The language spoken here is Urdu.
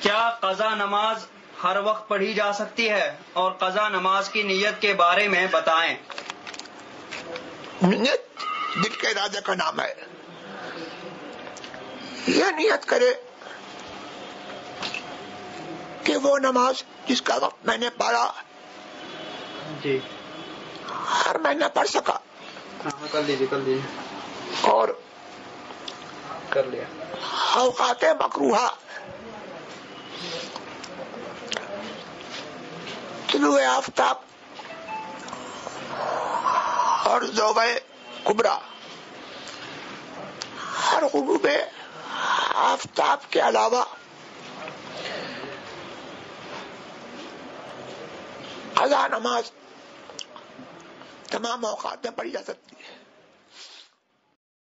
کیا قضا نماز ہر وقت پڑھی جا سکتی ہے؟ اور قضا نماز کی نیت کے بارے میں بتائیں۔ نیت دل کے ارادے کا نام ہے۔ یہ نیت کرے کہ وہ نماز جس کا وقت میں نے پڑھا جی۔ ہر مہینہ پڑھ سکا۔ ہاں کر لیجیے کر لیجیے اور کر لیا۔ اوقات مکروہ طلوع آفتاب اور زوبہ کبرا۔ ہر غروب آفتاب کے علاوہ قضا نماز تمام اوقات میں پڑھی جا سکتی ہے۔